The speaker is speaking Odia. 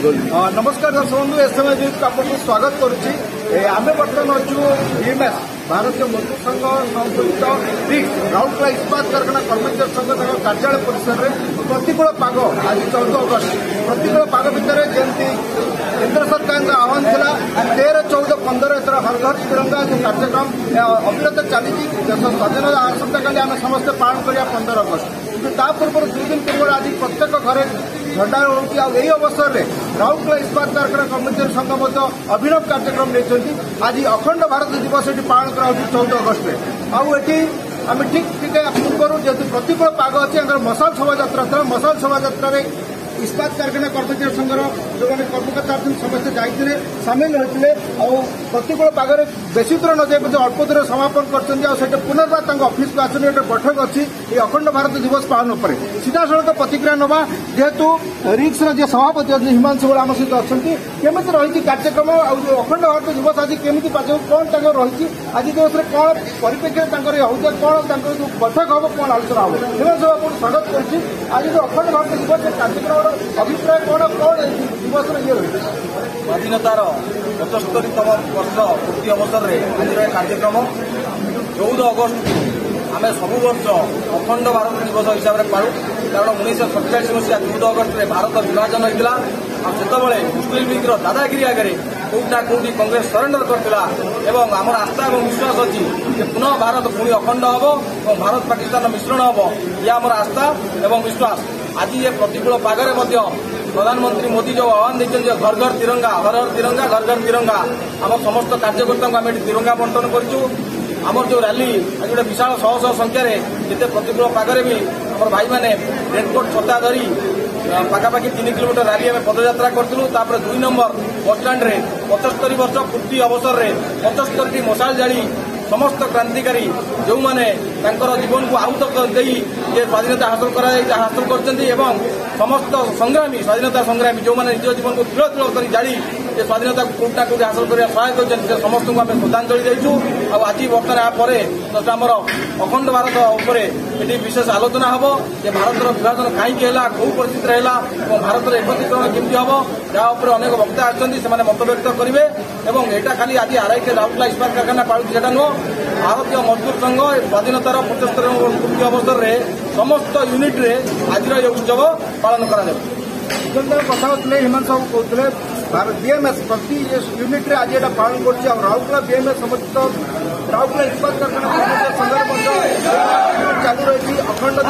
ନମସ୍କାର ଦର୍ଶକ ବନ୍ଧୁ ଏସ୍ଏମ୍ଏ ନ୍ୟୁଜ୍କୁ ଆପଣଙ୍କୁ ସ୍ୱାଗତ କରୁଛି. ଆମେ ବର୍ତ୍ତମାନ ଅଛୁ ବିଏମ୍ଏସ୍ ଭାରତୀୟ ମଜଦୁର ସଂଘ ସଂଯୁକ୍ତ ରାଉରକେଲା ଇସ୍ପାତ କାରଖାନା କର୍ମଚାରୀ ସଂଘ ତାଙ୍କ କାର୍ଯ୍ୟାଳୟ ପରିସରରେ ପ୍ରତିକୂଳ ପାଗ ଆଜି ଚଉଦ ଅଗଷ୍ଟ ପ୍ରତିକୂଳ ପାଗ ପନ୍ଦର ଏଥର ହର ଘର ତିରଙ୍ଗା ଯେଉଁ କାର୍ଯ୍ୟକ୍ରମ ଏହା ଅବିରତ ଚାଲିଛି ଦେଶ ସ୍ୱାଧୀନତା ଆସନ୍ତାକାଲି ଆମେ ସମସ୍ତେ ପାଳନ କରିବା ପନ୍ଦର ଅଗଷ୍ଟ। କିନ୍ତୁ ତା ପୂର୍ବରୁ ଦୁଇ ଦିନ ପୂର୍ବରୁ ଆଜି ପ୍ରତ୍ୟେକ ଘରେ ଝଣ୍ଡା ରହୁଛି ଆଉ ଏହି ଅବସରରେ ରାଉରକେଲା ଇସ୍ପାତ କାରଖାନା କର୍ମଚାରୀ ସଂଘ ମଧ୍ୟ ଅଭିନବ କାର୍ଯ୍ୟକ୍ରମ ନେଇଛନ୍ତି। ଆଜି ଅଖଣ୍ଡ ଭାରତ ଦିବସ ଏଠି ପାଳନ କରାଯାଉଛି ଚଉଦ ଅଗଷ୍ଟରେ। ଆଉ ଏଠି ଆମେ ଠିକ୍ ଟିକେ ପୂର୍ବରୁ ଯେହେତୁ ପ୍ରତିକୂଳ ପାଗ ଅଛି ଆମର ମଶାଲ ଶୋଭାଯାତ୍ରା ଥିଲା। ମଶାଲ ଶୋଭାଯାତ୍ରାରେ ইস্পাত কারখানা কর্মচারী সংঘর যে কর্মকর্তা অনেক সমস্তে যাই সামিল হয়েছিল আতিকূল পাগরে বেশি দূর নযাই পর্যন্ত অল্প দূর সমাপন করছেন আটা পুনর্বার তাঁর অফিস আসুন একটা বৈঠক অছি এই অখণ্ড ভারত দিবস পালন উপরে সিধা সড়ক প্রতিক্রিয়া নেওয়া যেহেতু রিক্সর যে সভাপতি অনেক হিমাংশু গোড় আমার সহ অনেক কমিটি রয়েছে কার্যক্রম আখণ্ড ভারত দিবস আজ কমিটি পাচ্ছে কম তাঁর রয়েছে আজ দিবসের কম পরিপ্রেক্ষিতে তাঁর হচ্ছে কম তাঁর বৈঠক হব কম আলোচনা হব হিমাংশু আপনার স্বাগত করছি আজ অখণ্ড ভারত দিবস কার্যক্রম ଅଭିପ୍ରାୟ କ'ଣ? କ'ଣ ଏହି ଦିବସର ଇଏ ରହିଛି? ସ୍ୱାଧୀନତାର ପଞ୍ଚସ୍ତରୀତମ ବର୍ଷ ପୂର୍ତ୍ତି ଅବସରରେ ଆଜିର ଏ କାର୍ଯ୍ୟକ୍ରମ ଚଉଦ ଅଗଷ୍ଟକୁ ଆମେ ସବୁ ବର୍ଷ ଅଖଣ୍ଡ ଭାରତ ଦିବସ ହିସାବରେ ପାଳୁ। କାରଣ ଉଣେଇଶହ ସତଚାଳିଶ ମସିହା ଚଉଦ ଅଗଷ୍ଟରେ ଭାରତ ବିଭାଜନ ହୋଇଥିଲା। ଆଉ ସେତେବେଳେ ମୁସଲିମ ଲିଗ୍ର ଦାଦାଗିରି ଆଗରେ କୋଉଠି ନା କୋଉଠି କଂଗ୍ରେସ ସରେଣ୍ଡର କରିଥିଲା ଏବଂ ଆମର ଆସ୍ଥା ଏବଂ ବିଶ୍ୱାସ ଅଛି ଯେ ପୁନଃ ଭାରତ ପୁଣି ଅଖଣ୍ଡ ହେବ ଏବଂ ଭାରତ ପାକିସ୍ତାନର ମିଶ୍ରଣ ହେବ। ଇଏ ଆମର ଆସ୍ଥା ଏବଂ ବିଶ୍ୱାସ। ଆଜି ଏ ପ୍ରତିକୂଳ ପାଗରେ ମଧ୍ୟ ପ୍ରଧାନମନ୍ତ୍ରୀ ମୋଦି ଯେଉଁ ଆହ୍ୱାନ ଦେଇଛନ୍ତି ଯେ ଘର ଘର ତିରଙ୍ଗା ହର ହର ତିରଙ୍ଗା ଘର ଘର ତିରଙ୍ଗା ଆମ ସମସ୍ତ କାର୍ଯ୍ୟକର୍ତ୍ତାଙ୍କୁ ଆମେ ଏଠି ତିରଙ୍ଗା ବଣ୍ଟନ କରିଛୁ। ଆମର ଯେଉଁ ରାଲି ଆଜି ଗୋଟେ ବିଶାଳ ଶହ ଶହ ସଂଖ୍ୟାରେ ଯେତେ ପ୍ରତିକୂଳ ପାଗରେ ବି ଆମର ଭାଇମାନେ ରେନକୋଟ୍ ଛତା ଧରି ପାଖାପାଖି ତିନି କିଲୋମିଟର ରାଲି ଆମେ ପଦଯାତ୍ରା କରିଥିଲୁ। ତାପରେ ଦୁଇ ନମ୍ବର ବସ୍ଷ୍ଟାଣ୍ଡରେ ପଞ୍ଚସ୍ତରୀ ବର୍ଷ ପୂର୍ତ୍ତି ଅବସରରେ ପଞ୍ଚସ୍ତରୀଟି ମଶାଲ ଜାଳି ସମସ୍ତ କ୍ରାନ୍ତିକାରୀ ଯେଉଁମାନେ ତାଙ୍କର ଜୀବନକୁ ଆହୁତ ଦେଇ ଯେ ସ୍ୱାଧୀନତା ହାସଲ କରାଯାଇ ହାସଲ କରିଛନ୍ତି ଏବଂ ସମସ୍ତ ସଂଗ୍ରାମୀ ସ୍ୱାଧୀନତା ସଂଗ୍ରାମୀ ଯେଉଁମାନେ ନିଜ ଜୀବନକୁ ତିଳ ତିଳ କରି ଜାଳି ଯେ ସ୍ୱାଧୀନତାକୁ କୋଉଠି ନା କୋଉଠି ହାସଲ କରିବା ସହାୟକ କରିଛନ୍ତି ସେ ସମସ୍ତଙ୍କୁ ଆମେ ଶ୍ରଦ୍ଧାଞ୍ଜଳି ଦେଇଛୁ ଆଉ ଆଜି ବର୍ତ୍ତମାନ ଏହା ପରେ ଯଥା ଆମର ଅଖଣ୍ଡ ଭାରତ ଉପରେ ଏଠି ବିଶେଷ ଆଲୋଚନା ହେବ ଯେ ଭାରତର ବିଭାଜନ କାହିଁକି ହେଲା କୋଉ ପରିସ୍ଥିତିରେ ହେଲା ଏବଂ ଭାରତର ଏକତ୍ରୀକରଣ କେମିତି ହେବ ଯାହା ଉପରେ ଅନେକ ବକ୍ତା ଅଛନ୍ତି ସେମାନେ ମତବ୍ୟକ୍ତ କରିବେ ଏବଂ ଏଇଟା ଖାଲି ଆଜି ଆରଆଇକେ ରାଉରକେଲା ଇସ୍ପାତ କାରଖାନା ପାଳୁଛି ସେଟା ନୁହଁ ଭାରତୀୟ ମଜଦୁର ସଂଘ ସ୍ୱାଧୀନତାର ପଞ୍ଚସ୍ତରୀ ପୂର୍ତ୍ତି ଅବସରରେ ସମସ୍ତ ୟୁନିଟ୍ରେ ଆଜିର ଏହି ଉତ୍ସବ ପାଳନ କରାଯାଉଛି ଯେତେବେଳେ କଥା ହେଉଥିଲେ ହିମାଂଶୁ ବାବୁ କହୁଥିଲେ భారత్ బిఎంఎస్ ప్రతి యూనిటరీ అజెండా పాలన గురించి రావుకుల బిఎంఎస్ సంస్థతో రావుకుల ఇబ్బంది సందర్భంగా చదువు అఖండ